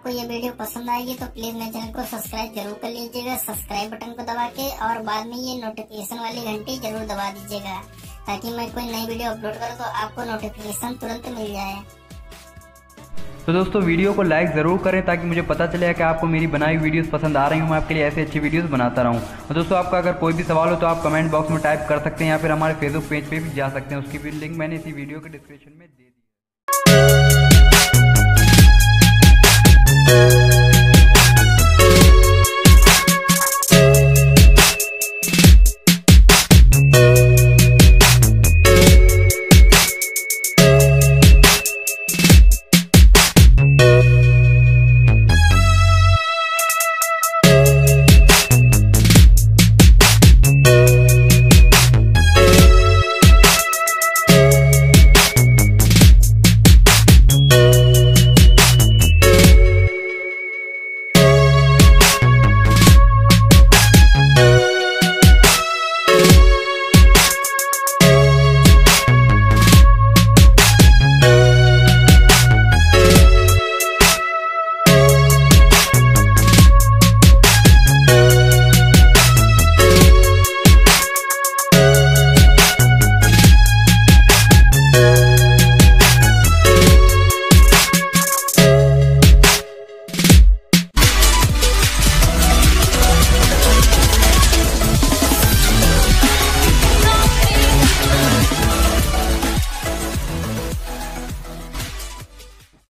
आपको ये वीडियो पसंद आएगी तो प्लीज़ मेरे चैनल को सब्सक्राइब ज़रूर कर लीजिएगा। सब्सक्राइब बटन को दबा के और बाद में ये नोटिफिकेशन वाली घंटी ज़रूर दबा दीजिएगा, ताकि मैं कोई नई वीडियो अपलोड करूँ तो आपको नोटिफिकेशन तुरंत मिल जाए। तो दोस्तों, वीडियो को लाइक ज़रूर करें ताकि मुझे पता चले कि आपको मेरी बनाई हुई वीडियोस पसंद आ रही हूँ। मैं आपके लिए ऐसे अच्छी वीडियोस बनाता रहूँ। और तो दोस्तों, आपका अगर कोई भी सवाल हो तो आप कमेंट बॉक्स में टाइप कर सकते हैं या फिर हमारे फेसबुक पेज पे भी जा सकते हैं। उसकी भी लिंक मैंने इसी वीडियो के डिस्क्रिप्शन में दे दी